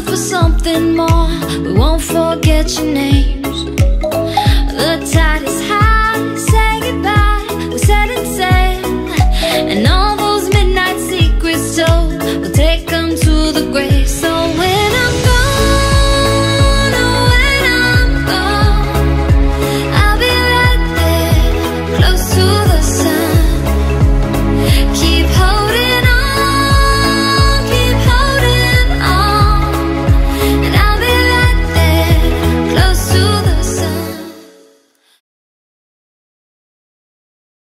for something more. We won't forget your names.